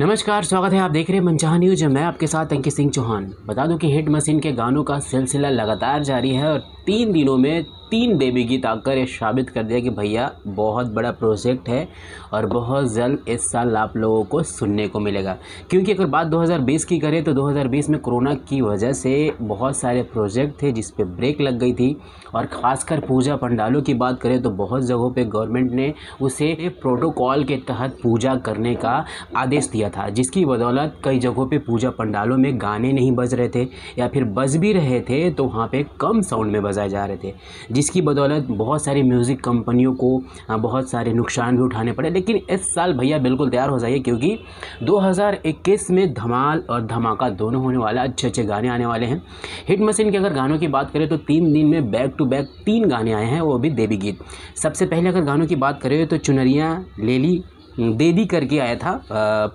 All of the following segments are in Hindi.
नमस्कार, स्वागत है आप देख रहे हैं मनचाहा न्यूज़। मैं आपके साथ अंकित सिंह चौहान। बता दूँ कि हिट मशीन के गानों का सिलसिला लगातार जारी है और तीन दिनों में तीन देवी गीत आकर ये साबित कर दिया कि भैया, बहुत बड़ा प्रोजेक्ट है और बहुत जल्द इस साल आप लोगों को सुनने को मिलेगा। क्योंकि अगर बात 2020 की करें तो 2020 में कोरोना की वजह से बहुत सारे प्रोजेक्ट थे जिस पे ब्रेक लग गई थी। और ख़ासकर पूजा पंडालों की बात करें तो बहुत जगहों पे गवर्नमेंट ने उसे प्रोटोकॉल के तहत पूजा करने का आदेश दिया था, जिसकी बदौलत कई जगहों पर पूजा पंडालों में गाने नहीं बज रहे थे या फिर बज भी रहे थे तो वहाँ पर कम साउंड में बजाए जा रहे थे। जिसकी बदौलत बहुत सारी म्यूज़िक कंपनियों को बहुत सारे नुकसान भी उठाने पड़े। लेकिन इस साल भैया बिल्कुल तैयार हो जाइए, क्योंकि 2021 में धमाल और धमाका दोनों होने वाला अच्छे अच्छे गाने आने वाले हैं। हिट मशीन के अगर गानों की बात करें तो तीन दिन में बैक टू बैक तीन गाने आए हैं, वो भी देवी गीत। सबसे पहले अगर गानों की बात करें तो चुनरिया, लेली दे दी करके आया था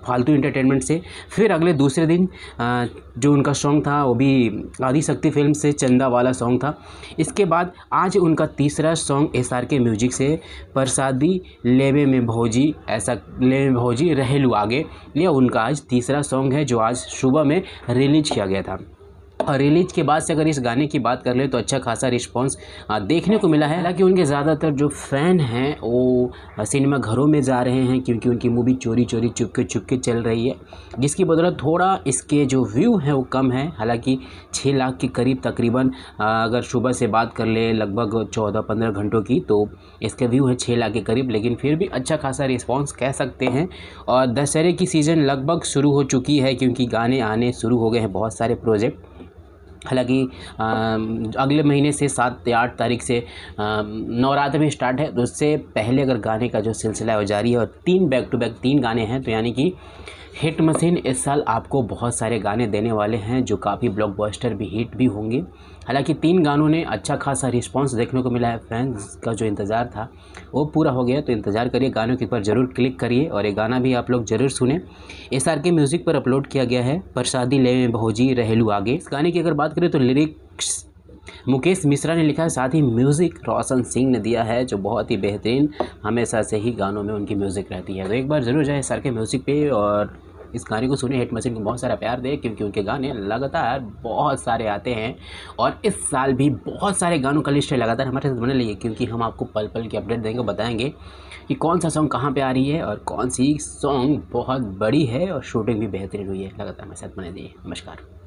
फालतू इंटरटेनमेंट से। फिर अगले दूसरे दिन जो उनका सॉन्ग था, वो भी आदि शक्ति फ़िल्म से चंदा वाला सॉन्ग था। इसके बाद आज उनका तीसरा song S R K music से, प्रसादी, लेवे में भौजी, ऐसा, लेवे में भौजी, रहेलू आगे। ये उनका आज तीसरा सॉन्ग है, जो आज सुबह में रिलीज़ किया गया था। और रिलीज़ के बाद से अगर इस गाने की बात कर ले तो अच्छा खासा रिस्पॉन्स देखने को मिला है। हालाँकि उनके ज़्यादातर जो फ़ैन हैं, वो सिनेमा घरों में जा रहे हैं क्योंकि उनकी मूवी चोरी चोरी चुपके चुपके चल रही है। जिसकी बदौलत थोड़ा इसके जो व्यू हैं, वो कम है। हालाँकि छः लाख के करीब तकरीबन अगर सुबह से बात कर ले लगभग चौदह पंद्रह घंटों की तो इसके व्यू है छः लाख के करीब। लेकिन फिर भी अच्छा खासा रिस्पॉन्स कह सकते हैं। और दशहरे की सीज़न लगभग शुरू हो चुकी है क्योंकि गाने आने शुरू हो गए हैं, बहुत सारे प्रोजेक्ट हालाँकि अगले महीने से सात या आठ तारीख से नवरात्र में स्टार्ट है। तो उससे पहले अगर गाने का जो सिलसिला है वो जारी है और तीन बैक टू बैक तीन गाने हैं तो यानी कि हिट मशीन इस साल आपको बहुत सारे गाने देने वाले हैं, जो काफ़ी ब्लॉकबस्टर भी हिट भी होंगे। हालाँकि तीन गानों ने अच्छा खासा रिस्पांस देखने को मिला है फैंस का जो इंतज़ार था, वो पूरा हो गया तो इंतज़ार करिए, गानों के ऊपर ज़रूर क्लिक करिए और ये गाना भी आप लोग ज़रूर सुने। एस आर के म्यूज़िक पर अपलोड किया गया है, प्रसादी ले भोजी रहेलू आगे। इस गाने की अगर बात करें तो लिरिक्स मुकेश मिश्रा ने लिखा है, साथ ही म्यूज़िक रोशन सिंह ने दिया है, जो बहुत ही बेहतरीन, हमेशा से ही गानों में उनकी म्यूज़िक रहती है। तो एक बार ज़रूर जाए सर के म्यूज़िक पे और इस गाने को सुने, हिट मशीन को बहुत सारा प्यार दे, क्योंकि उनके गाने लगातार बहुत सारे आते हैं और इस साल भी बहुत सारे गानों का लिस्ट है, लगातार हमारे साथ बने लिए क्योंकि हम आपको पल पल की अपडेट देंगे, बताएँगे कि कौन सा सॉन्ग कहाँ पे आ रही है और कौन सी सॉन्ग बहुत बड़ी है और शूटिंग भी बेहतरीन हुई है, लगातार हमारे साथ बने दिए नमस्कार।